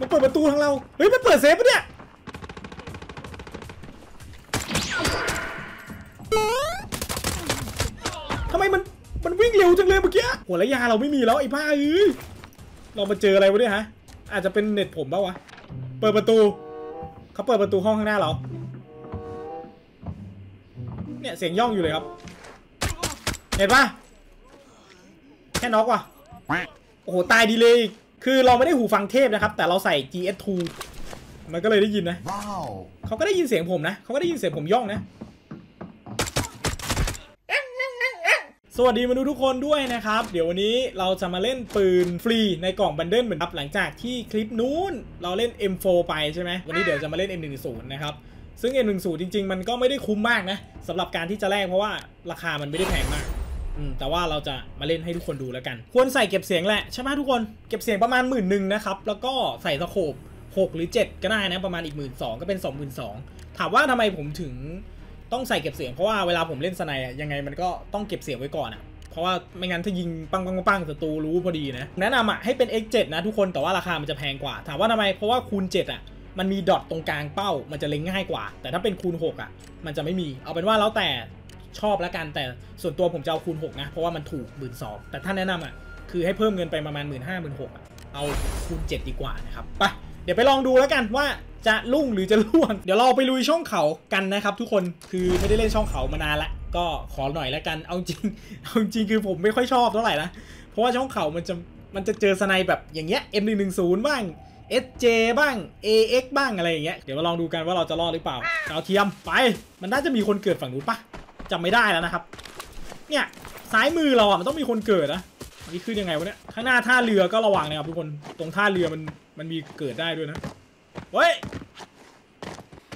มันเปิดประตูทางเรา เฮ้ย มันเปิดเซฟปะเนี่ย ทำไมมัน มันวิ่งเร็วจังเลยเมื่อกี้หัวระยาเราไม่มีแล้วไอ้บ้าเอ้ย เรามาเจออะไรวะเนี่ยฮะ อาจจะเป็นเน็ตผมปล่าวะ เปิดประตู เขาเปิดประตูห้องข้างหน้าเรา เนี่ยเสียงย่องอยู่เลยครับ เห็นปะแค่น็อกว่ะ โอ้โห ตายดีเลยอีก คือเราไม่ได้หูฟังเทพนะครับ แต่เราใส่ GS2 มันก็เลยได้ยินนะ Wow. เขาก็ได้ยินเสียงผมนะ เขาก็ได้ยินเสียงผมย่องนะ สวัสดีมาดูทุกคนด้วยนะครับ เดี๋ยววันนี้เราจะมาเล่นปืนฟรีในกล่องบันเดิลเหมือนครับหลังจากที่คลิปนู้นเราเล่น M4 ไปใช่ไหมวันนี้เดี๋ยวจะมาเล่น M10 นะครับ ซึ่ง M10 จริง ๆ มันก็ไม่ได้คุ้มมากนะสำหรับการที่จะแลกเพราะว่าราคามันไม่ได้แพงมากอืม แต่ว่าเราจะมาเล่นให้ทุกคนดูแล้วกัน ควรใส่เก็บเสียงแหละใช่ไหมทุกคนเก็บเสียงประมาณหมื่นหนึ่งนะครับแล้วก็ใส่สโคป6หรือ 7 ก็ได้นะประมาณอีกหมื่นสองก็เป็น 2 2 0 0 0ถามว่าทำไมผมถึงต้องใส่เก็บเสียงเพราะว่าเวลาผมเล่นสไนยังไงมันก็ต้องเก็บเสียงไว้ก่อนอะเพราะว่าไม่งั้นถ้ายิงปังปังปังปังศัตรูรู้พอดีนะแนะนำอะให้เป็น X7 นะทุกคนแต่ว่าราคามันจะแพงกว่า ถามว่าทำไมเพราะว่าคูณ 7อะมันมีดอทตรงกลางเป้ามันจะเล็งง่ายกว่า แต่ถ้าเป็นคูณ 6อะมันจะไม่มีเอาเป็นว่าแล้วแต่ ชอบแล้วกันแต่ส่วนตัวผมจะเอาคูณ 6 นะ เพราะว่ามันถูกหมื่นสองแต่ถ้าแนะนำอะคือให้เพิ่มเงินไปประมาณ1 5ื่นห้าหมื่นหกเอาคูณ 7 ดีกว่านะครับไปเดี๋ยวไปลองดูแล้วกันว่าจะลุ่งหรือจะล่วง เดี๋ยวเราไปลุยช่องเขากันนะครับ ทุกคนคือไม่ได้เล่นช่องเขามานานละก็ขอหน่อยแล้วกันเอาจริงเอาจริงคือผมไม่ค่อยชอบเท่าไหร่นะเพราะว่าช่องเขามันจะมันจะเจอสไนแบบอย่างเงี้ย M110 บ้าง SJ บ้าง AX บ้างอะไรอย่างเงี้ย เดี๋ยวมาลองดูกันว่าเราจะรอดหรือเปล่าดาวเทียมไป มันน่าจะมีคนเกิดฝั่งนู้นปะ จำไม่ได้แล้วนะครับ เนี่ยซ้ายมือเราอะมันต้องมีคนเกิดนะอันนี้ขึ้นยังไงวะเนี่ยข้างหน้าท่าเรือก็ระวังนะครับทุกคนตรงท่าเรือมันมันมีเกิดได้ด้วยนะเฮ้ย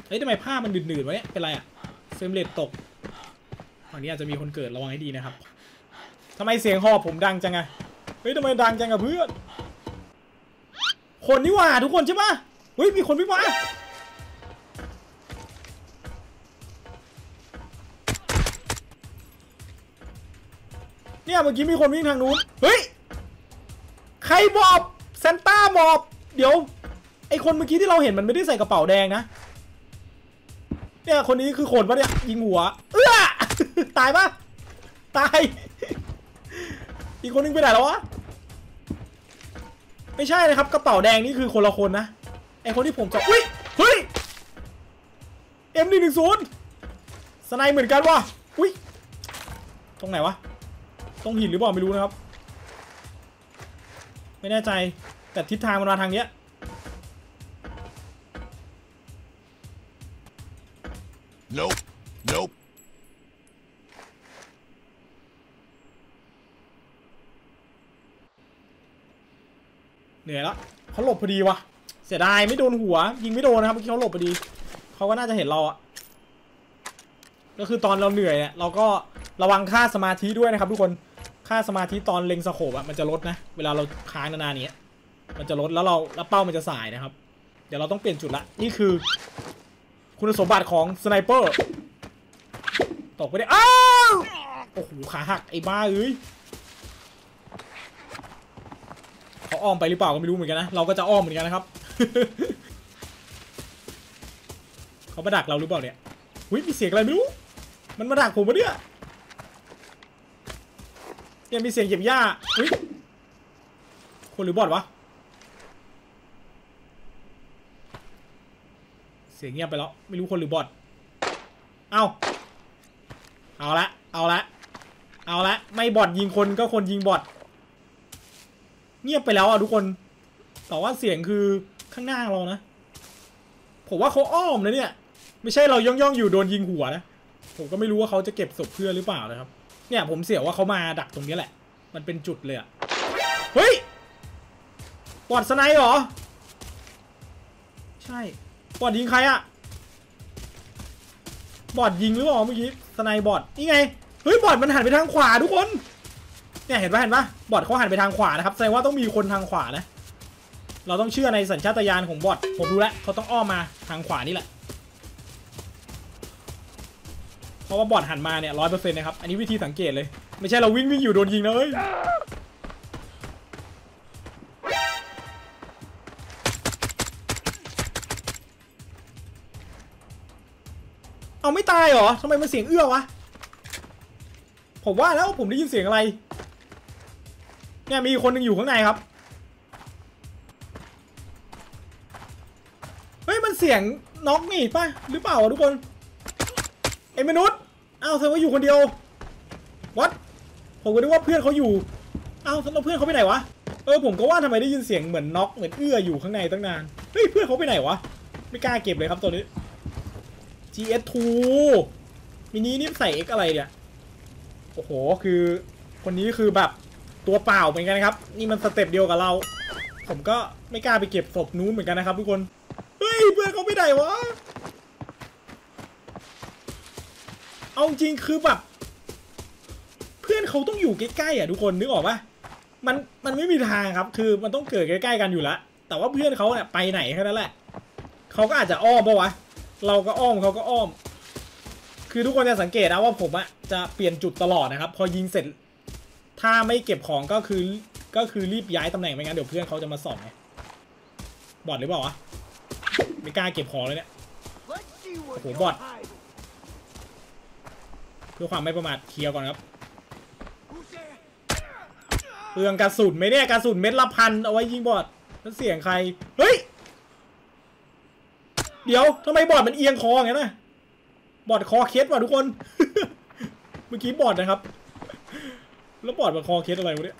เฮ้ยทำไมผ้ามันหนืดๆวะเนี่ยเป็นไรอะเฟรมเรทตกฝั่งนี้อาจจะมีคนเกิดระวังให้ดีนะครับทำไมเสียงหอบผมดังจังอะเฮ้ยทำไมดังจังอะเพื่อนคนนี่ว่าทุกคนใช่ปะเฮ้ยมีคนวิ่งมา เนี่ยเมื่อกี้มีคนวิ่งทางนู้น เฮ้ย ใครบอบเซนต้าบอบ เดี๋ยว ไอคนเมื่อกี้ที่เราเห็นมันไม่ได้ใส่กระเป๋าแดงนะ เนี่ยคนนี้คือคนปะเนี่ยยิงหัว เอื้อตายปะตาย อีกคนนึงไปไหนแล้ววะ ไม่ใช่นะครับกระเป๋าแดงนี่คือคนละคนนะ ไอคนที่ผมจะอุ้ย เฮ้ย M 1 1 0สไนเหมือนกันวะอุ้ย ตรงไหนวะ ตรงหินหรือเปล่าไม่รู้นะครับ ไม่แน่ใจแต่ทิศทางมันมาทางเนี้ย Nope. Nope. เหนื่อยแล้วเขาหลบพอดีวะเสียดายไม่โดนหัว ยิงไม่โดนนะครับเมื่อกี้เขาหลบพอดีเขาก็น่าจะเห็นเราอะก็คือตอนเราเหนื่อยเนี่ยเราก็ระวังค่าสมาธิด้วยนะครับทุกคน ค่าสมาธิตอนเล็งสโคบอะมันจะลดนะ เวลาเราค้างนานๆเนี้ยมันจะลดแล้วเราแล้วเป้ามันจะสายนะครับ เดี๋ยวเราต้องเปลี่ยนจุดละ นี่คือ คุณสมบัติของสไนเปอร์ตกไปได้อ้าวโอ้โหขาหักไอ้บ้าเอ้ยเขาอ้อมไปหรือเปล่าก็ไม่รู้เหมือนกันนะ เราก็จะอ้อมเหมือนกันนะครับเขามาดักเราหรือเปล่าเนี่ยหุ้ยมีเสียงอะไรไม่รู้ มันมาดักผมปะเนี่ย เนี่ยมีเสียงเหยียบหญ้าหุ้ยคนหรือบอทวะ เสียงเงียบไปแล้ว ไม่รู้คนหรือบอทเอาเอาละ เอาละ เอาละ ไม่บอทยิงคนก็คนยิงบอทเงียบไปแล้วอะทุกคน แต่ว่าเสียงคือข้างหน้าเรานะ ผมว่าเขาอ้อมนะเนี่ย ไม่ใช่เราย่องย่องอยู่โดนยิงหัวนะ ผมก็ไม่รู้ว่าเขาจะเก็บศพเพื่อหรือเปล่านะครับ เนี่ยผมเสียว่าเขามาดักตรงนี้แหละ มันเป็นจุดเลยอะเฮ้ยปอดสไนเหรอ ใช่บอดยิงใครอะบอดยิงหรือเปล่าเมื่อกี้สไนบอดนี่ไงเฮ้ยบอดมันหันไปทางขวาทุกคนเนี่ยเห็นปะเห็นปะบอทเขาหันไปทางขวานะครับแสดงว่าต้องมีคนทางขวานะ เราต้องเชื่อในสัญชาตญาณของบอทผมรู้แล้วเขาต้องอ้อมมาทางขวานี่แหละ เพราะว่าบอดหันมาเนี่ยร้อยเปอร์เซ็นต์นะครับ อันนี้วิธีสังเกตเลย ไม่ใช่เราวิ่งวิ่งอยู่โดนยิงเลยเอาไม่ตายเหรอทำไมมันเสียงเอื้อวะ ผมว่าแล้วผมได้ยินเสียงอะไร เนี่ยมีคนนึงอยู่ข้างในครับ เฮ้ยมันเสียงน็อกนี่ป่ะหรือเปล่าทุกคน ไอ้มนุษย์อ้าวเธอว่าอยู่คนเดียววัดผมก็นึกว่าเพื่อนเขาอยู่อ้าวแล้วเพื่อนเขาไปไหนวะเออผมก็ว่าทำไมได้ยินเสียงเหมือนน็อกเหมือนเอื้ออยู่ข้างในตั้งนานเฮ้ยเพื่อนเขาไปไหนวะไม่กล้าเก็บเลยครับตัวนี้ GS2 มินินี่ใส่ X อะไรเนี่ยโอ้โหคือคนนี้คือแบบตัวเปล่าเหมือนกันครับ นี่มันสเต็ปเดียวกับเรา ผมก็ไม่กล้าไปเก็บศพนู้นเหมือนกันนะครับทุกคน เฮ้ยเพื่อนเขาไปไหนวะ เอาจริงคือแบบ เพื่อนเขาต้องอยู่ใกล้ๆอะทุกคนนึกออกปะมันมันไม่มีทางครับ คือมันต้องเกิดใกล้ๆกันอยู่แล้วแต่ว่าเพื่อนเขาเนี่ยไปไหนแค่นั้นแหละเขาก็อาจจะอ้อมปะวะเราก็อ้อมเขาก็อ้อม คือทุกคนจะสังเกตนะว่าผมอะจะเปลี่ยนจุดตลอดนะครับ พอยิงเสร็จ ถ้าไม่เก็บของก็คือก็คือรีบย้ายตำแหน่งไม่งั้นเดี๋ยวเพื่อนเขาจะมาส่องไงบอดหรือเปล่าวะไม่กล้าเก็บของเลยเนี่ยโอ้โหบอด เพื่อความไม่ประมาทเคลียร์ก่อนครับเปลืองกระสุนไหมเนี่ยกระสุนเม็ดละพันเอาไว้ยิงบอดแล้วเสียงใคร เฮ้ย เดี๋ยวทำไมบอดมันเอียงคออย่างนั้นนะบอดคอเคสว่ะทุกคน เมื่อกี้บอดนะครับ แล้วบอดมันคอเคสอะไรวะเนี่ย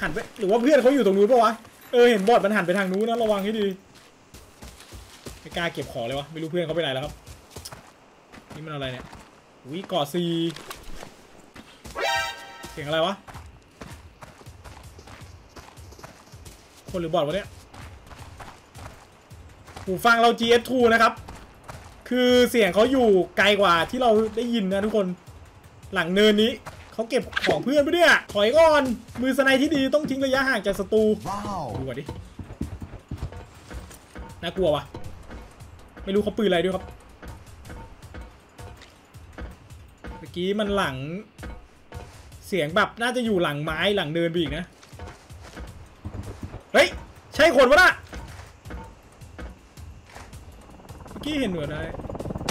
หันไป หรือว่าเพื่อนเขาอยู่ตรงนู้นปะวะ เออเห็นบอดมันหันไปทางนู้นนะระวังให้ดี ไม่กล้าเก็บของเลยวะ ไม่รู้เพื่อนเขาไปไหนแล้วครับ นี่มันอะไรเนี่ย วิเกาะซีเสียงอะไรวะ คนหรือบอดวะเนี่ยหูฟังเรา GS2 นะครับ คือเสียงเขาอยู่ไกลกว่าที่เราได้ยินนะทุกคน หลังเนินนี้เขาเก็บของเพื่อนไปเนี่ยถอยก่อน มือสไนที่ดีต้องทิ้งระยะห่างจากศัตรู Wow. ดูก่อนดิ น่ากลัววะไม่รู้เขาปืนอะไรด้วยครับ กี้มันหลัง เสียงแบบน่าจะอยู่หลังไม้หลังเดินไปอีกนะ เฮ้ย ใช่คนวะน่ะเมื่อกี้เห็นเหมือนอะไร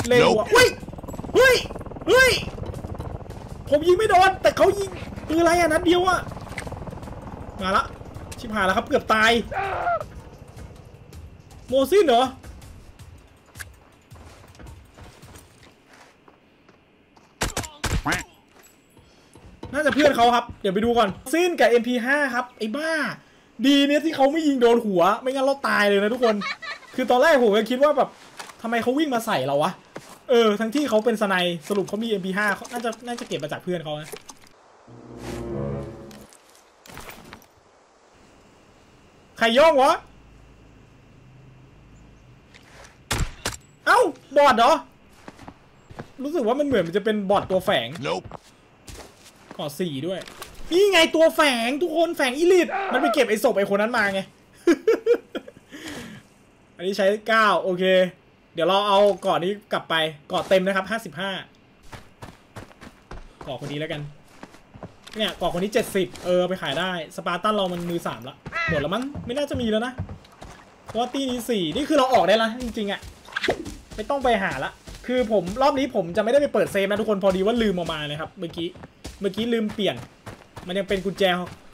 เล็งว่ะ Nope เฮ้ย เฮ้ย เฮ้ย ผมยิงไม่โดน แต่เขายิงปืนอะไรอะนัดเดียวอะมาละ ชิบหายแล้วครับเกือบตาย โมซินเหรอ น่าจะเพื่อนเขาครับ เดี๋ยวไปดูก่อนซินกับ MP5 ครับ ไอ้บ้า ดีเนี่ยที่เขาไม่ยิงโดนหัว ไม่งั้นเราตายเลยนะทุกคน คือตอนแรกผมก็คิดว่าแบบทำไมเขาวิ่งมาใส่เราวะ เออ ทั้งที่เขาเป็นสไนสรุปเขามี MP5 เขาน่าจะน่าจะเก็บมาจากเพื่อนเขานะใครย่องวะ เอ้า บอดเหรอ รู้สึกว่ามันเหมือนมันจะเป็นบอดตัวแฝง Nope. ก่อสี่ด้วย นี่ไงตัวแฝงทุกคนแฝงอีลิทมันไปเก็บไอ้ศพไอ้คนนั้นมาไง อันนี้ใช้เก้าโอเค เดี๋ยวเราเอาเกาะนี้กลับไปเกาะเต็มนะครับห้าสิบห้าเกาะคนนี้แล้วกัน เนี่ยเกาะคนนี้เจ็ดสิบเออไปขายได้สปาร์ตันเรามันมือสามละหมดแล้วมั้งไม่น่าจะมีแล้วนะเพราะว่าตีนี้สี่นี่คือเราออกได้แล้วจริงๆอะ่ะไม่ต้องไปหาละคือผมรอบนี้ผมจะไม่ได้ไปเปิด safe นะทุกคนพอดีว่าลืมเอาออกมาเลยครับเมื่อกี้ เมื่อกี้ลืมเปลี่ยน มันยังเป็นกุญแจ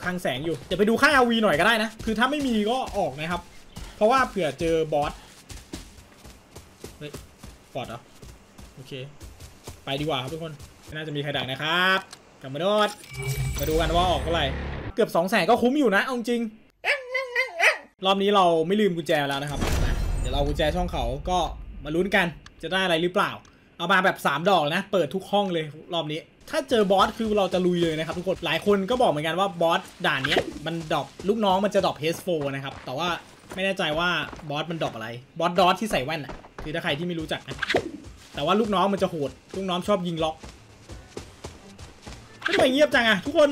คลังแสงอยู่เดี๋ยวไปดูค่า LV หน่อยก็ได้นะ คือถ้าไม่มีก็ออกนะครับ เพราะว่าเผื่อเจอ boss เฮ้ย boss เหรอโอเค ไปดีกว่าครับทุกคนน่าจะมีใครดักนะครับกลับมาโดดมาดูกันว่าออกเท่าไหร่เกือบ2 0 0แสนก็คุ้มอยู่นะเอาจริง รอบนี้เราไม่ลืมกุญแจแล้วนะครับ เดี๋ยวเรากุญแจช่องเขาก็มาลุ้นกันจะได้อะไรหรือเปล่า เอามาแบบ 3 ดอกนะ เปิดทุกห้องเลยรอบนี้ ถ้าเจอบอสคือเราจะลุยเลยนะครับทุกคนหลายคนก็บอกเหมือนกันว่าบอสด่านนี้มัน drop ลูกน้องมันจะ drop H4 นะครับแต่ว่าไม่แน่ใจว่าบอสมัน drop อะไรบอสดอสที่ใส่แว่นอะคือถ้าใครที่ไม่รู้จักนะแต่ว่าลูกน้องมันจะโหดลูกน้องชอบยิงล็อกทำไมเงียบจังอะทุกคน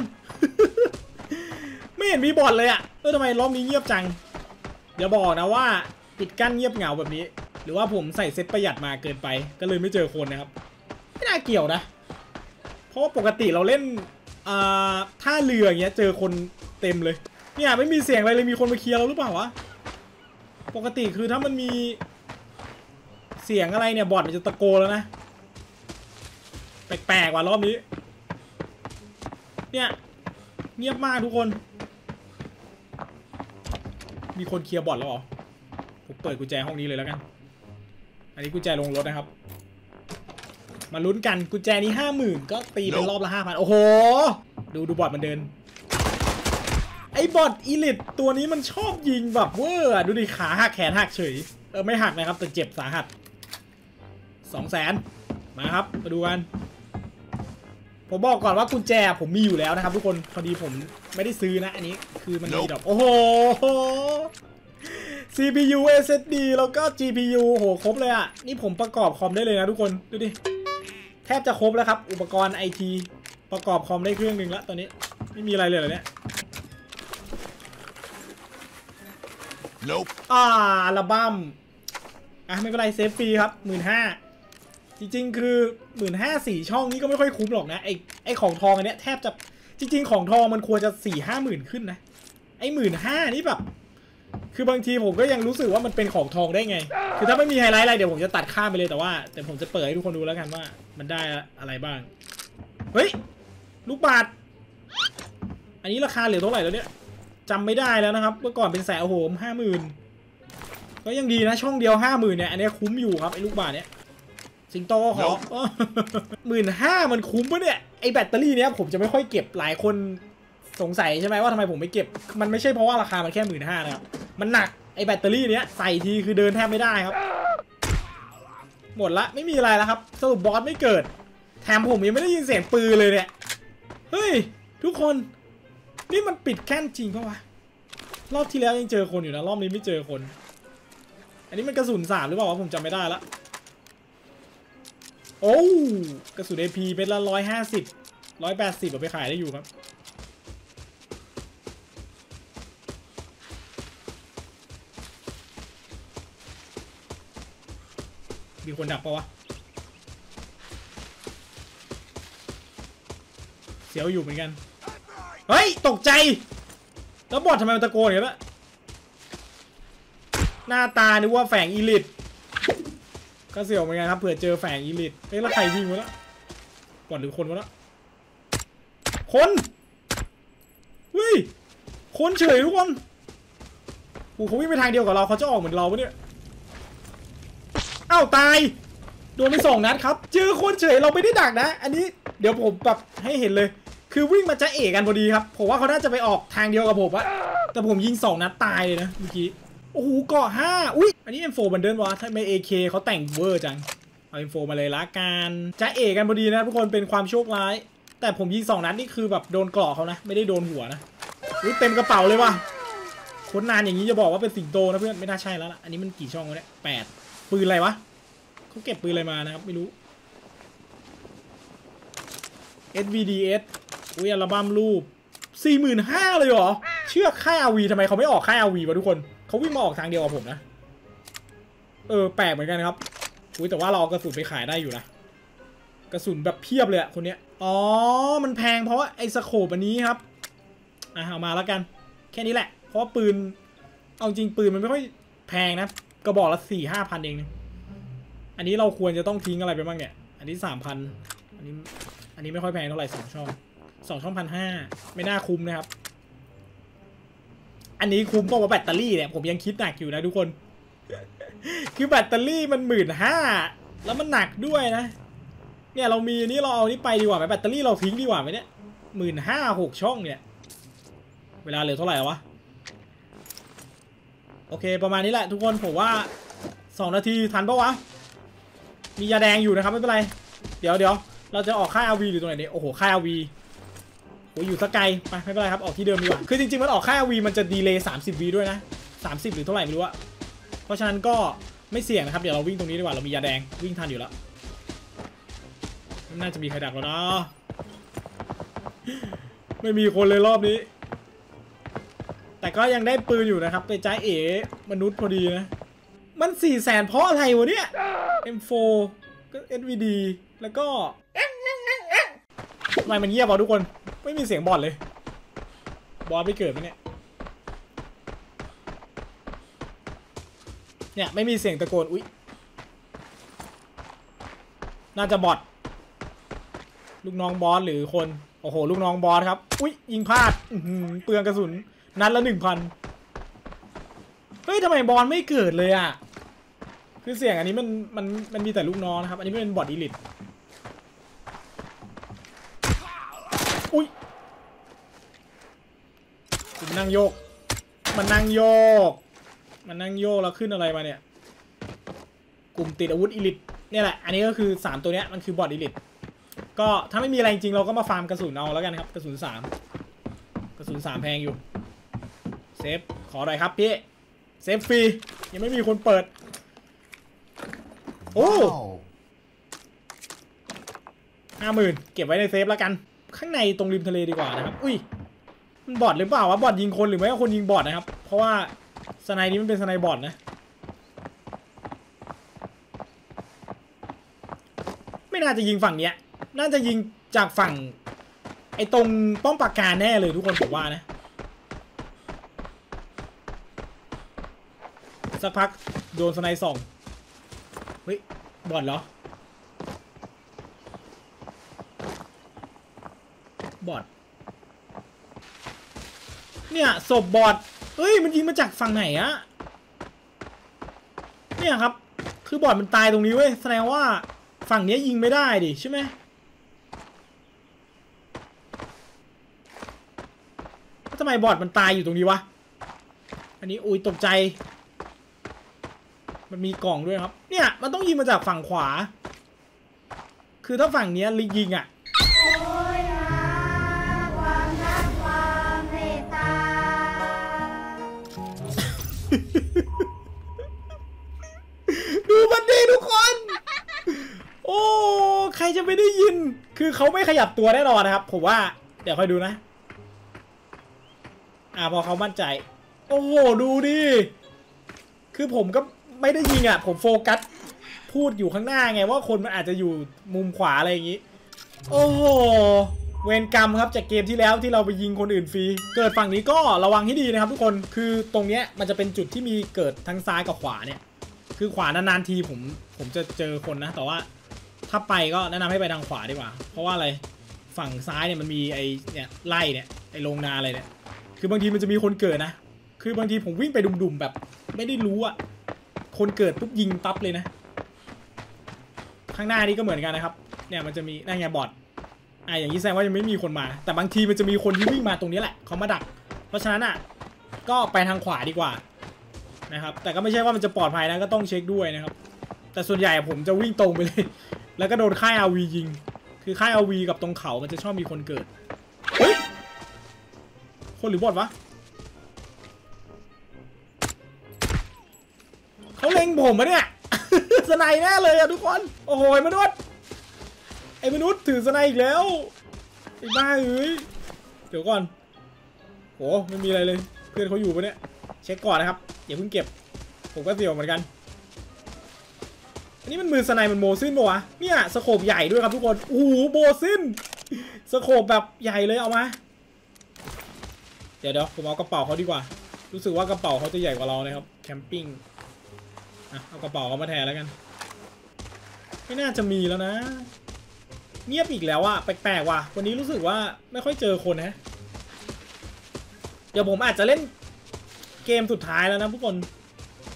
ไม่เห็นมีบอทเลยอะเออทำไมรอบนี้เงียบจังอย่าบอกนะว่าปิดกั้นเงียบเหงาแบบนี้ หรือว่าผมใส่เซตประหยัดมาเกินไป ก็เลยไม่เจอคนนะครับไม่น่าเกี่ยวนะ เพราะปกติเราเล่นอ่าท่าเรืออย่างเงี้ยเจอคนเต็มเลยเนี่ยไม่มีเสียงอะไรเลยมีคนมาเคลียร์เราหรือเปล่าวะปกติคือถ้ามันมีเสียงอะไรเนี่ยบอทมันจะตะโกนแล้วนะแปลกๆว่ะรอบนี้เนี่ยเงียบมากทุกคน มีคนเคลียร์บอทแล้วเหรอผมเปิดกุญแจห้องนี้เลยแล้วกัน อันนี้กุญแจลงรถนะครับ มาลุ้นกันกุญแจนี้ห้าหมื่นก็ตีเป็นรอบละห้าพันโอ้โห ดูดูบอทมันเดิน ไอ้บอท elite ตัวนี้มันชอบยิงแบบเวอร์อะดูดิขาหักแขนหักเฉย เออไม่หักนะครับ แต่เจ็บสาหัสสองแสนมาครับ มาดูกัน ผมบอกก่อนว่ากุญแจผมมีอยู่แล้วนะครับ ทุกคนพอดีผมไม่ได้ซื้อนะ อันนี้คือมันมีดอกโอ้โห CPU SSD แล้วก็ GPU โหครบเลยอะนี่ผมประกอบคอมได้เลยนะทุกคน ดูดิ แทบจะครบแล้วครับ อุปกรณ์ไอทีประกอบคอมได้เครื่องหนึ่งแล้วตอนนี้ไม่มีอะไรเลยเหรอเนี่ย Nope. อ่าอัลบั้มอะไม่เป็นไรเซฟฟรีครับหมื่นห้าจริง ๆ คือหมื่นห้าสี่ช่องนี้ก็ไม่ค่อยคุ้มหรอกนะไอไอของทองอันเนี้ยแทบจะจริง ๆ ของทองมันควรจะสี่ห้าหมื่นขึ้นนะไอหมื่นห้านี่แบบ คือบางทีผมก็ยังรู้สึกว่ามันเป็นของทองได้ไง คือถ้าไม่มีไฮไลท์อะไรเดี๋ยวผมจะตัดข้ามไปเลยแต่ว่า แต่ผมจะเปิดให้ทุกคนดูแล้วกันว่า มันได้อะไรบ้าง เฮ้ย ลูกบาท อันนี้ราคาเหลือเท่าไหร่แล้วเนี่ยจำไม่ได้แล้วนะครับ เมื่อก่อนเป็นแสนโอ้โหห้าหมื่นก็ยังดีนะช่องเดียวห้าหมื่นเนี่ยอันนี้คุ้มอยู่ครับไอ้ลูกบาทเนี่ยสิงโตก็ขอหมื่นห้ามันคุ้มปะเนี่ยไอแบตเตอรี่เนี้ยผมจะไม่ค่อยเก็บหลายคน สงสัยใช่ไหมว่าทำไมผมไม่เก็บ มันไม่ใช่เพราะว่าราคามันแค่หมื่นห้านะครับ มันหนักไอแบตเตอรี่เนี้ยใส่ทีคือเดินแทบไม่ได้ครับ หมดละไม่มีอะไรแล้วครับ สรุปบอสไม่เกิด แถมผมยังไม่ได้ยินเสียงปืนเลยเนี่ย เฮ้ย ทุกคน นี่มันปิดแค่นจริงปะวะ รอบที่แล้วยังเจอคนอยู่นะ รอบนี้ไม่เจอคน อันนี้มันกระสุนสามหรือเปล่าวะผมจำไม่ได้ละ โอ้กระสุน AP เป็นละร้อยห้าสิบร้อยแปดสิบเอาไปขายได้อยู่ครับ มีคนดักปะวะ เสียวอยู่เหมือนกัน เฮ้ย ตกใจ แล้วบอดทำไมมันตะโกนอย่างนี้ะหน้าตานึกว่าแฝงอีลิทก็เสียวเหมือนกันครับเผื่อเจอแฝงอีลิทเฮ้ยแล้วใครวิ่งมาแล้วบอดหรือคนมาแล้วคนเฮ้ยคนเฉยทุกคนโอ้เขาวิ่งไปทางเดียวกับเราเขาจะออกเหมือนเราปะเนี่ย อ้าวตาย โดนไปสองนัดครับ เจอคนเฉยเราไม่ได้ดักนะ อันนี้เดี๋ยวผมแบบให้เห็นเลย คือวิ่งมาจะเอกกันพอดีครับ ผมว่าเขาน่าจะไปออกทางเดียวกับผมอะแต่ผมยิงสองนัดตายเลยนะเมื่อกี้ โอ้โหเกาะห้าอุ้ย อันนี้ M4 บันเดิลวะถ้าไม่ AK เขาแต่งเวอร์จัง เอา M4 มาเลยละกันจะเอกกันพอดีนะทุกคน เป็นความโชคร้าย แต่ผมยิงสองนัดนี่คือแบบโดนเกาะเขานะ ไม่ได้โดนหัวนะอุ้ยเต็มกระเป๋าเลยว่ะคนนานอย่างนี้จะบอกว่าเป็นสิงโตนะเพื่อน ไม่น่าใช่แล้วล่ะ อันนี้มันกี่ช่องวะเนี่ยแปด ปืนอะไรวะเขาเก็บปืนอะไรมานะครับไม่รู้ SVDS อุ้ยอัลบั้มรูป 45,000เลยเหรอ เชื่อค่าอาวีทำไมเขาไม่ออกค่าอาวีวะทุกคนเขาวิ่งมาออกทางเดียวกับผมนะ เออแปลกเหมือนกันครับอุ้ยแต่ว่าเรากระสุนไปขายได้อยู่นะ กระสุนแบบเพียบเลยอะคนเนี้ย อ๋อ มันแพงเพราะว่าไอ้สโคปอันนี้ครับ อะเอามาแล้วกัน แค่นี้แหละ เพราะปืน เอาจริงปืนมันไม่ค่อยแพงนะ กระบอกละสี่ห้าพันเอง อันนี้เราควรจะต้องทิ้งอะไรไปบ้างเนี่ย อันนี้สามพัน อันนี้ อันนี้ไม่ค่อยแพงเท่าไหร่สองช่องสองช่องพันห้าไม่น่าคุ้มนะครับ อันนี้คุ้มกว่าแบตเตอรี่เนี่ยผมยังคิดหนักอยู่นะทุกคน คือแบตเตอรี่มันหมื่นห้าแล้วมันหนักด้วยนะ เนี่ยเรามีอันนี้เราเอานี้ไปดีกว่าไหมแบตเตอรี่เราทิ้งดีกว่าไหมเนี่ยหมื่นห้าหกช่องเนี่ย เวลาเหลือเท่าไหร่วะ โอเค ประมาณนี้แหละทุกคนผมว่าสองนาทีทันปะวะ มียาแดงอยู่นะครับไม่เป็นไร เดี๋ยวเดี๋ยวเราจะออกค่ายอาวีหรือตรงไหนดีโอ้โหค่ายอาวีโอ้ยอยู่สกไกลไปไม่เป็นไรครับออกที่เดิมดีกว่าคือจริงๆมันออกค่ายอาวีมันจะดีเลย์สามสิบวีด้วยนะสามสิบหรือเท่าไหร่ไม่รู้อะเพราะฉะนั้นก็ไม่เสี่ยงนะครับเดี๋ยวเราวิ่งตรงนี้ดีกว่าเรามียาแดงวิ่งทันอยู่แล้วน่าจะมีใครดักแล้วนะไม่มีคนเลยรอบนี้ แต่ก็ยังได้ปืนอยู่นะครับ ไปจ้าเอ๋มนุษย์พอดีนะ มันสี่แสนเพราะอะไรวะเนี่ย M4 ก็ SVD แล้วก็ทำไมมันเงียบวะทุกคน ไม่มีเสียงบอดเลย บอสไม่เกิดไหมเนี่ย เนี่ย ไม่มีเสียงตะโกน อุ๊ย น่าจะบอดลูกน้องบอสหรือคน โอ้โห ลูกน้องบอสครับ อุ้ยยิงพลาดเปลืองกระสุน นัดละหนึ่งพันเฮ้ยทำไมบอสไม่เกิดเลยอะ คือเสียงอันนี้มันมันมันมีแต่ลูกน้องนะครับ อันนี้ไม่เป็นบอทอีลิทอุ้ยมันนั่งโยก มันนั่งโยก มันนั่งโยกแล้วขึ้นอะไรมาเนี่ย กลุ่มติดอาวุธ elite เนี่ยแหละ อันนี้ก็คือ 3 ตัวเนี้ยมันคือบอท elite ก็ถ้าไม่มีอะไรจริงเราก็มาฟาร์มกระสุนเอาแล้วกันครับ กระสุน3กระสุน3แพงอยู่ safe ขอหน่อยครับพี่ safe ฟรี ยังไม่มีคนเปิด โอ้ห้าหมื่นเก็บไว้ใน safe แล้วกัน ข้างในตรงริมทะเลดีกว่านะครับ อุ้ย มันบอทหรือเปล่าวะ บอทยิงคนหรือไม่ก็คนยิงบอทนะครับ เพราะว่าสไนนี้มันเป็นสไนบอทนะ ไม่น่าจะยิงฝั่งเนี้ย น่าจะยิงจากฝั่ง ไอ้ตรงป้อมปราการแน่เลยทุกคนผมว่านะ สักพักโดนสไนส่อง เฮ้ย บอทเหรอ บอทเนี่ยศพบอทเอ้ย มันยิงมาจากฝั่งไหนอะเนี่ยครับ คือบอทมันตายตรงนี้เว้ย แสดงว่าฝั่งนี้ยิงไม่ได้ดิใช่ไหมทำไมบอทมันตายอยู่ตรงนี้วะ อันนี้อุ้ยตกใจ มันมีกล่องด้วยครับ เนี่ยมันต้องยิงมาจากฝั่งขวา คือถ้าฝั่งเนี้ยลิยิงอะโอยหาความรักความเมตตาดูมันดีทุกคน โอ้ ใครจะไม่ได้ยิน คือเขาไม่ขยับตัวแน่นอนนะครับ ผมว่า เดี๋ยวค่อยดูนะ อ่าพอเขามั่นใจ โอ้โห ดูดิ คือผมก็ ไม่ได้ยิงอะ ผมโฟกัสพูดอยู่ข้างหน้าไงว่าคนมันอาจจะอยู่มุมขวาอะไรอย่างนี้ โอ้โหเวรกรรมครับจากเกมที่แล้วที่เราไปยิงคนอื่นฟรี เกิดฝั่งนี้ก็ระวังให้ดีนะครับทุกคนคือตรงเนี้ยมันจะเป็นจุดที่มีเกิดทั้งซ้ายกับขวาเนี่ย คือขวานานๆทีผมผมจะเจอคนนะ แต่ว่าถ้าไปก็แนะนำให้ไปทางขวาดีกว่า เพราะว่าอะไรฝั่งซ้ายเนี่ยมันมีไอเนี่ยไล่เนี่ยไอโรงนาอะไรเนี่ยคือบางทีมันจะมีคนเกิดนะ คือบางทีผมวิ่งไปดุมๆแบบ ไม่ได้รู้อะ คนเกิดปุ๊บยิงปั๊บเลยนะ ข้างหน้านี้ก็เหมือนกันนะครับ เนี่ยมันจะมีนั่นไงบอทอะอย่างนี้แสดงว่ายังไม่มีคนมา แต่บางทีมันจะมีคนที่วิ่งมาตรงนี้แหละเขามาดัก เพราะฉะนั้นอะก็ไปทางขวาดีกว่านะครับ แต่ก็ไม่ใช่ว่ามันจะปลอดภัยนะก็ต้องเช็คด้วยนะครับ แต่ส่วนใหญ่ผมจะวิ่งตรงไปเลย แล้วก็โดนค่ายอาวียิง คือค่ายอาวีกับตรงเขามันจะชอบมีคนเกิดเฮ้ยคนหรือบอทวะ เล็งผมมะเนี่ย สไนแน่เลยอะทุกคน โอ้โหมนุษย์ไอ้มนุษย์ถือสไนอีกแล้วไอ้บ้าเอ้ยเดี๋ยวก่อนโหไม่มีอะไรเลย เพื่อนเขาอยู่ปะเนี่ย เช็คก่อนนะครับอย่าเพิ่งเก็บ ผมก็เสียวเหมือนกัน อันนี้มันมือสไนมัน Mosin ปะวะเนี่ย scope ใหญ่ด้วยครับทุกคนโอ้โห Mosinสโคบแบบใหญ่เลยเอามาเดี๋ยวเดี๋ยวผมเอากระเป๋าเขาดีกว่า รู้สึกว่ากระเป๋าเขาจะใหญ่กว่าเรานะครับแคมปิ้ง เอากระเป๋ามาแทนแล้วกัน ไม่น่าจะมีแล้วนะ เงียบอีกแล้วอะแปลกๆว่ะ วันนี้รู้สึกว่าไม่ค่อยเจอคนนะ เดี๋ยวผมอาจจะเล่นเกมสุดท้ายแล้วนะทุกคน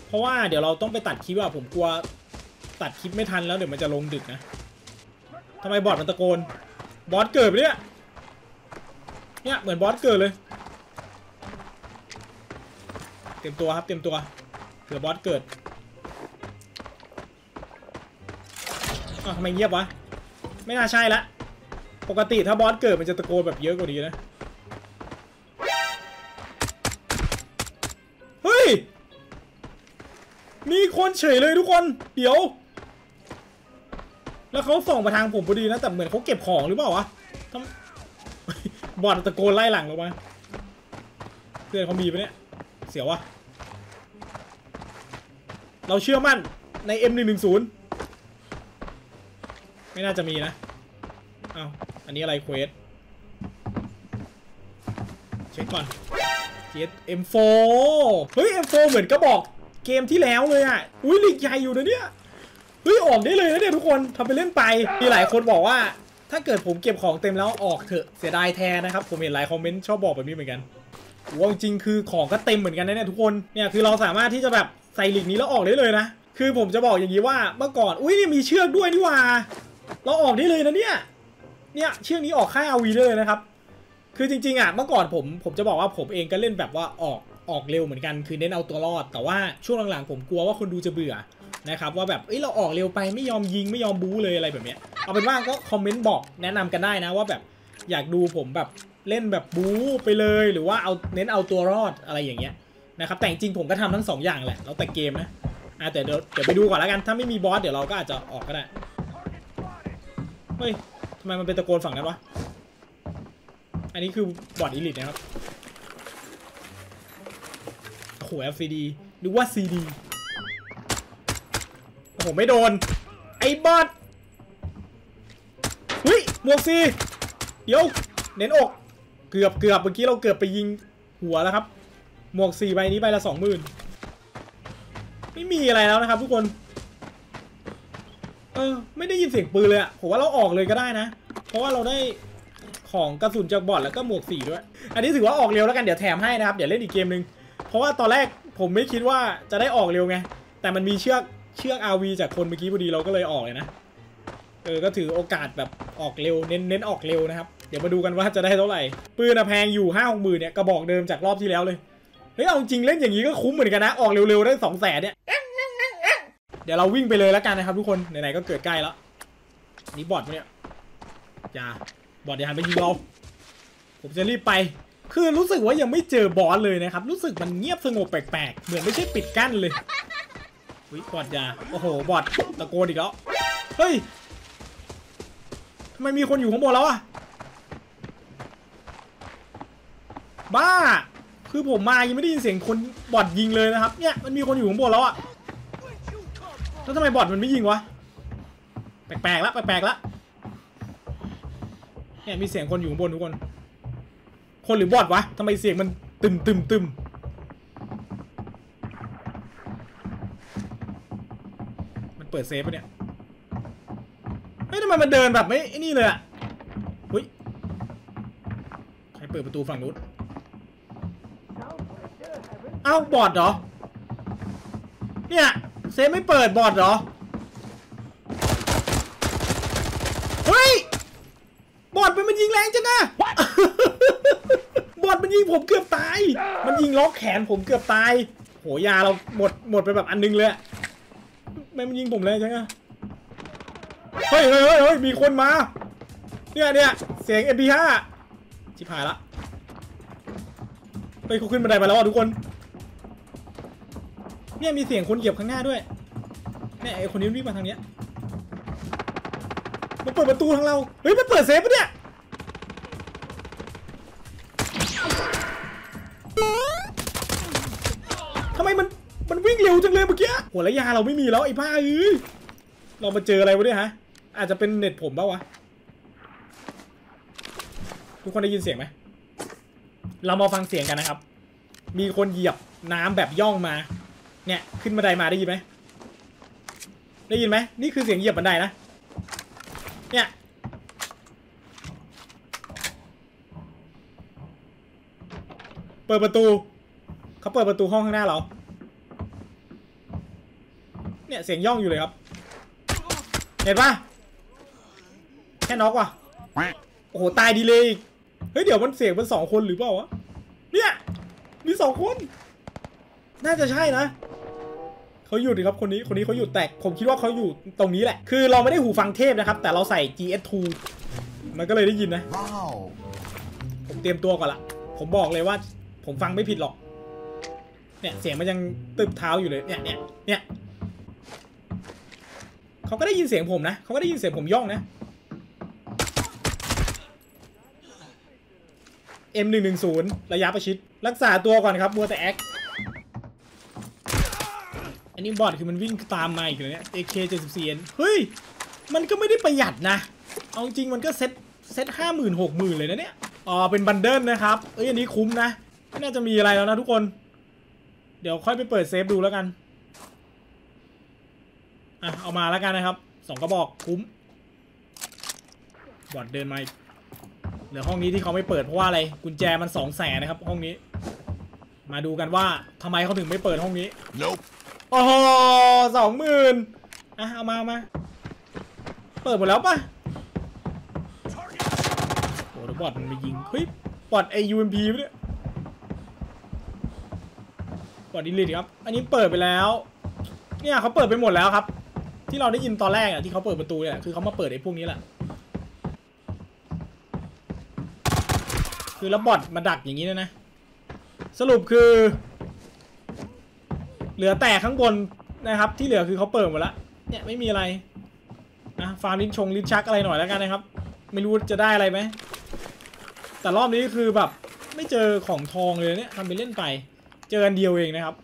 เพราะว่าเดี๋ยวเราต้องไปตัดคลิปอะผมกลัวตัดคลิปไม่ทันแล้วเดี๋ยวมันจะลงดึกนะทำไมบอสมันตะโกน บอสเกิดเนี่ย เนี่ยเหมือนบอสเกิดเลย เตรียมตัวครับเตรียมตัวเผื่อบอสเกิด อ้าวทำไมเงียบวะ ไม่น่าใช่ละ ปกติถ้าบอสเกิดมันจะตะโกนแบบเยอะกว่านี้นะ เฮ้ย มีคนเฉยเลยทุกคน เดี๋ยว แล้วเขาส่องมาทางผมพอดีนะ แต่เหมือนเขาเก็บของหรือเปล่าวะทำบอสตะโกนไล่หลังลงมาเพื่อนเขามีปะเนี่ย เสียววะเราเชื่อมั่นใน M110 ไม่น่าจะมีนะ เอาอันนี้อะไรเควส เช็คก่อน GS M4 เฮ้ย M4 เหมือนกระบอกเกมที่แล้วเลยอะ อุ้ยลีกใหญ่อยู่นะเนี่ย เฮ้ย ออกได้เลยนะเนี่ยทุกคนทำไปเล่นไป มีหลายคนบอกว่า ถ้าเกิดผมเก็บของเต็มแล้วออกเถอะ เสียดายแทนนะครับ ผมเห็นหลายคอมเมนต์ชอบบอกแบบนี้เหมือนกันว่าจริงๆคือของก็เต็มเหมือนกันนะเนี่ยทุกคน เนี่ยคือเราสามารถที่จะแบบใส่หลีกนี้แล้วออกได้เลยนะ คือผมจะบอกอย่างนี้ว่าเมื่อก่อน อุ้ยนี่มีเชือกด้วยนี่ว่า เราออกได้เลยนะเนี่ย เนี่ยเชือกนี้ออกค่ายอาวีได้เลยนะครับ คือจริงๆอะเมื่อก่อนผมผมจะบอกว่าผมเองก็เล่นแบบว่าออกออกเร็วเหมือนกันคือเน้นเอาตัวรอด แต่ว่าช่วงหลังๆผมกลัวว่าคนดูจะเบื่อนะครับว่าแบบเอ้ยเราออกเร็วไปไม่ยอมยิงไม่ยอมบู๊เลยอะไรแบบเนี้ยเอาเป็นว่าก็คอมเมนต์บอกแนะนำกันได้นะว่าแบบอยากดูผมแบบเล่นแบบบู๊ไปเลยหรือว่าเอาเน้นเอาตัวรอดอะไรอย่างเงี้ยนะครับแต่จริงๆผมก็ทำทั้งสองอย่างแหละแล้วแต่เกมนะอะแต่เดี๋ยวเดี๋ยวไปดูก่อนแล้วกันถ้าไม่มีบอสเดี๋ยวเราก็อาจจะออกก็ได้ เฮ้ยทำไมมันเป็นตะโกนฝั่งนั้นวะ อันนี้คือบอร์ดอีลิทนะครับโอ้โห LCD หรือว่า CD โอ้โห ไม่โดน ไอ้บอสเฮ้ยหมวกซีเดี๋ยว เน้นอก เกือบเกือบเมื่อกี้เราเกือบไปยิงหัวแล้วครับ หมวกซีใบนี้ใบละสองหมื่นไม่มีอะไรแล้วนะครับทุกคน เออ ไม่ได้ยินเสียงปืนเลยอะผมว่าเราออกเลยก็ได้นะ เพราะว่าเราได้ของกระสุนจากบอดแล้วก็หมวกสีด้วย อันนี้ถือว่าออกเร็วแล้วกันเดี๋ยวแถมให้นะครับเดี๋ยวเล่นอีกเกมหนึ่งเพราะว่าตอนแรกผมไม่คิดว่าจะได้ออกเร็วไง แต่มันมีเชือกเชือก RV จากคนเมื่อกี้พอดีเราก็เลยออกเลยนะ เออ ก็ถือโอกาสแบบออกเร็วเน้นเน้นออกเร็วนะครับ เดี๋ยวมาดูกันว่าจะได้เท่าไหร่ ปืนอะแพงอยู่ห้าหกหมื่นเนี่ยกระบอกเดิมจากรอบที่แล้วเลย เฮ้ยเอาจริงเล่นอย่างนี้ก็คุ้มเหมือนกันนะ ออกเร็วๆได้สองแสนเนี่ย เดี๋ยวเราวิ่งไปเลยแล้วกันนะครับทุกคนไหนๆก็เกิดใกล้แล้วนี่บอดเนี่ยอย่าบอดอย่าหันไปยิงเราผมจะรีบไป คือรู้สึกว่ายังไม่เจอบอสเลยนะครับ รู้สึกมันเงียบสงบแปลกๆ เหมือนไม่ใช่ปิดกั้นเลยวิบอดยาโอ้โหบอดตะโกนอีกแล้วเฮ้ยทำไมมีคนอยู่ข้างบนแล้วอะบ้า คือผมมายังไม่ได้ยินเสียงคนบอดยิงเลยนะครับ เนี่ยมันมีคนอยู่ข้างบนแล้วอะ แล้วทำไมบอดมันไม่ยิงวะ แปลกๆแล้วแปลกๆแล้วเนี่ยมีเสียงคนอยู่ข้างบนทุกคน คนหรือบอทวะทำไมเสียงมันตึมตึมตึมมันเปิดเซฟปะเนี่ยเฮ้ยทำไมมันเดินแบบไม่ไอ้นี่เลยอะเฮ้ยใครเปิดประตูฝั่งนู้นเอ้าบอดเหรอเนี่ย เซฟไม่เปิดบอดเหรอ เฮ้ย บอดมันมันยิงแรงจังอะบอดมันยิงผมเกือบตาย มันยิงล็อกแขนผมเกือบตาย โหยาเราหมดหมดไปแบบอันนึงเลยอะไม่มันยิงผมแรงจังอะเฮ้ยเฮ้ยเฮ้ยเฮ้ยมีคนมา เนี่ยเนี่ยเสียง MP5 ชิบหายละเฮ้ยเขาขึ้นบันไดมาแล้วอะทุกคน เนี่ยมีเสียงคนเหยียบข้างหน้าด้วยเนี่ยไอคนนี้วิ่งมาทางเนี้ยมันเปิดประตูทางเราเฮ้ยมันเปิดเซฟปะเนี่ยทำไมมันมันวิ่งเร็วจังเลยเมื่อกี้หแล้วยาเราไม่มีแล้วไอ้บ้าเอ้ยเรามาเจออะไรวะเนี่ยฮะ อาจจะเป็นเน็ตผมเปล่าวะทุกคนได้ยินเสียงไหมเรามาฟังเสียงกันนะครับ มีคนเหยียบน้ำแบบย่องมา เนี่ยขึ้นบันไดมาได้ยินไหมได้ยินไหมนี่คือเสียงเหยียบบันไดนะเนี่ยเปิดประตูเขาเปิดประตูห้องข้างหน้าเราเนี่ยเสียงย่องอยู่เลยครับ เห็นปะแค่น็อกว่ะโอ้โหตายดีเลยเฮ้ยเดี๋ยวมันเสียงเป็นสองคนหรือเปล่าวะเนี่ยมีสองคน น่าจะใช่นะ เขาหยุดครับคนนี้คนนี้เขาหยุดแต่ผมคิดว่าเขาอยู่ตรงนี้แหละ คือเราไม่ได้หูฟังเทพนะครับ แต่เราใส่ GS2 มันก็เลยได้ยินนะ Wow. ผมเตรียมตัวก่อนละ ผมบอกเลยว่า ผมฟังไม่ผิดหรอก เนี่ยเสียงมันยังตึบเท้าอยู่เลย เนี่ยเนี่ยเนี่ยเขาก็ได้ยินเสียงผมนะเขาก็ได้ยินเสียงผมย่องนะ M110 ระยะประชิด รักษาตัวก่อนครับมัวแต่ act อันนี้บอทคือมันวิ่งตามมาอีกเลยเนี่ย AK74 เฮ้ย มันก็ไม่ได้ประหยัดนะ เอาจริงมันก็เซ็ตเซ็ตห้าหมื่นหกหมื่นเลยนะเนี่ย อ๋อ เป็นบันเดิลนะครับ เอ้ย อันนี้คุ้มนะ ไม่น่าจะมีอะไรแล้วนะทุกคน เดี๋ยวค่อยไปเปิดเซฟดูแล้วกัน อะ เอามาแล้วกันนะครับ สองกระบอกคุ้ม บอดเดินมาอีกเหลือห้องนี้ที่เขาไม่เปิดเพราะว่าอะไร กุญแจมันสองแสนนะครับ ห้องนี้ มาดูกันว่าทำไมเขาถึงไม่เปิดห้องนี้ Nope. โอ้โหสองหมื่นอะเอามามา เปิดหมดแล้วปะโอ้แล้วบอดมันมายิง เฮ้ย บอดไอ UMP ปะเนี่ย บอดดิลิทครับ อันนี้เปิดไปแล้ว เนี่ยเขาเปิดไปหมดแล้วครับ ที่เราได้ยินตอนแรกอะที่เขาเปิดประตูเนี่ย คือเขามาเปิดไอ้พวกนี้แหละ คือแล้วบอดมาดักอย่างนี้นยนะ สรุปคือ เหลือแต่ข้างบนนะครับ ที่เหลือคือเขาเปิดหมดแล้วเนี่ยไม่มีอะไรนะฟาร์มลิ้นชงลิ้นชักอะไรหน่อยแล้วกันนะครับ ไม่รู้จะได้อะไรไหมแต่รอบนี้คือแบบไม่เจอของทองเลยเนี่ยทำไปเล่นไป เจออันเดียวเองนะครับ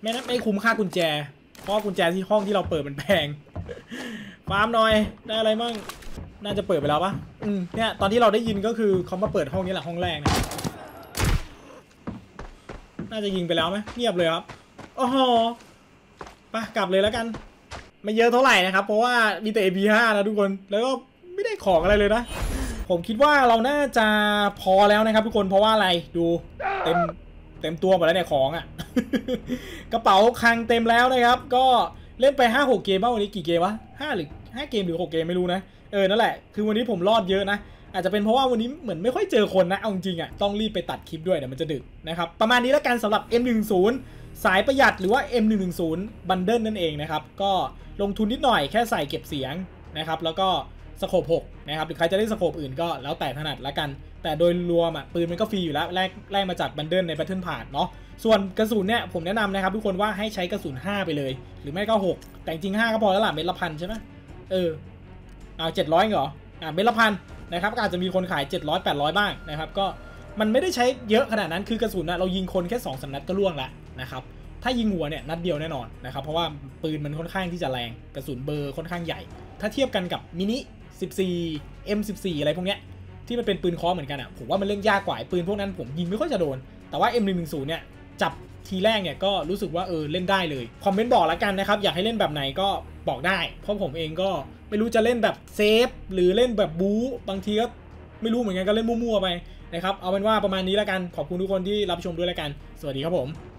ไม่นะไม่คุ้มค่ากุญแจ เพราะกุญแจที่ห้องที่เราเปิดมันแพงฟาร์มหน่อยได้อะไรมั่งน่าจะเปิดไปแล้วปะอืมเนี่ยตอนที่เราได้ยินก็คือเขามาเปิดห้องนี้แหละห้องแรกนะ น่าจะยิงไปแล้วไหมเงียบเลยครับโอ้โหไปกลับเลยแล้วกัน ไม่เยอะเท่าไหร่นะครับ เพราะว่ามีแต่ AP5 นะทุกคนแล้วก็ไม่ได้ของอะไรเลยนะ ผมคิดว่าเราน่าจะพอแล้วนะครับ ทุกคนเพราะว่าอะไรดูเต็มเต็มตัวหมดแล้วเนี่ยของอะ่ะ กระเป๋าคลังเต็มแล้วนะครับ ก็เล่นไป 5 6 เกมบ้างวันนี้กี่เกมวะ5หรือ5เกมหรือ 6 เกมไม่รู้นะ เออนั่นแหละ คือวันนี้ผมรอดเยอะนะ อาจจะเป็นเพราะว่าวันนี้เหมือนไม่ค่อยเจอคนนะ เอาจริงๆอะ ต้องรีบไปตัดคลิปด้วยเดี๋ยวมันจะดึกนะครับ ประมาณนี้แล้วกันสำหรับ M10 สายประหยัดหรือว่า M110 บันเดิลนั่นเองนะครับ ก็ลงทุนนิดหน่อยแค่ใส่เก็บเสียงนะครับ แล้วก็สโคป6นะครับ หรือใครจะเล่นสโคปอื่นก็แล้วแต่ถนัดละกัน แต่โดยรวมอะปืนมันก็ฟรีอยู่แล้วแลกแลกมาจากบันเดิลใน Battle Pass เนาะ ส่วนกระสุนเนี่ยผมแนะนำนะครับทุกคนว่าให้ใช้กระสุน 5 ไปเลย หรือไม่ก็ 6 แต่จริง5ก็พอแล้วล่ะเม็ดละพันใช่ไหมเออเอาเจ็ดร้อยเหรออ่าเม็ดละพัน นะครับก็อาจจะมีคนขาย 700 800 บ้างนะครับก็มันไม่ได้ใช้เยอะขนาดนั้นคือกระสุนอะเรายิงคนแค่2อสนัดก็ล่วงละนะครับถ้ายิงหัวเนี่ยนัดเดียวแน่นอนนะครับเพราะว่าปืนมันค่อนข้างที่จะแรงกระสุนเบอร์ค่อนข้างใหญ่ ถ้าเทียบกันกับมินิ14 M14 อะไรพวกเนี้ยที่มันเป็นปืนคอเหมือนกันอะผมว่ามันเล่นยากกว่าปืนพวกนั้นผมยิงไม่ค่อยจะโดน แต่ว่า M110 เนี่ยจับทีแรกเนี่ยก็รู้สึกว่าเออเล่นได้เลย คอมเมนต์บอกแล้วกันนะครับ อยากให้เล่นแบบไหนก็บอกได้ เพราะผมเองก็ ไม่รู้จะเล่นแบบเซฟหรือเล่นแบบบู๊บางทีก็ไม่รู้เหมือนกันก็เล่นมั่วๆไปนะครับ เอาเป็นว่าประมาณนี้แล้วกัน ขอบคุณทุกคนที่รับชมด้วยแล้วกัน สวัสดีครับผม